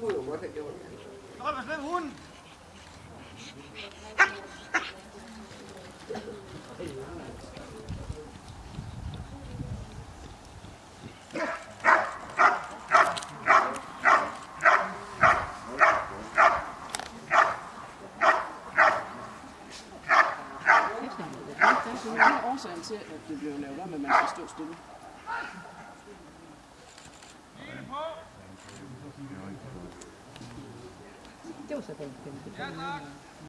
kunne jo godt have gjort det. Kom, slip hunden! Er årsager til, at det bliver lavet om, at man skal stå stille. てお酒を売ってるんです。